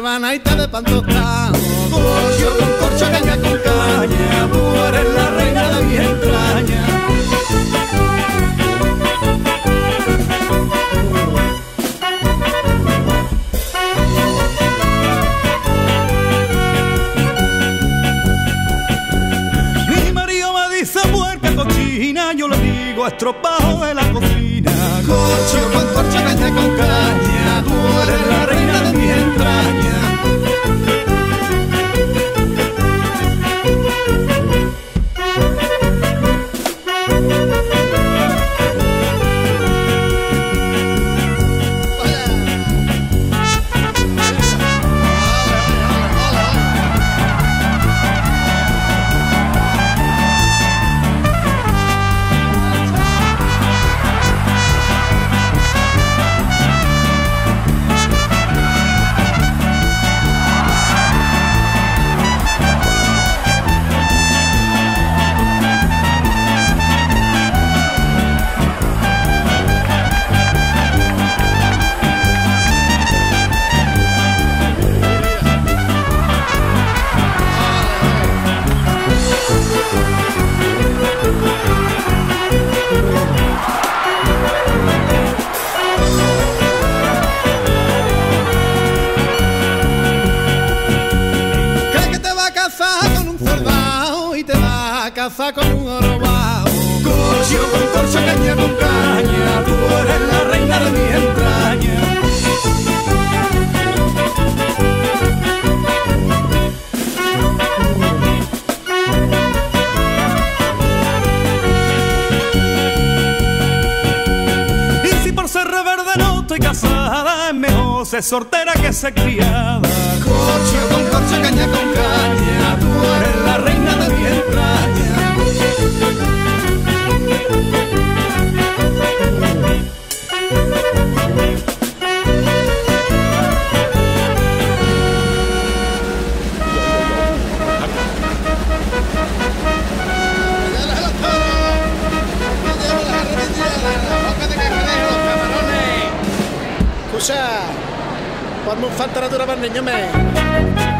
rebanadita de pan tostado. Corcho con corcho, caña con caña, tú eres la reina de mi entraña. Mi marido me dice puerca cochina, yo le digo estropajo de la cocina. Va a casar con un orobao? Corcho con corcho, caña con caña, tú eres la reina de mi entraña. Y si por ser reverde no estoy casada, es mejor ser soltera que ser criada. Quan m'ho fan taradura van niñame.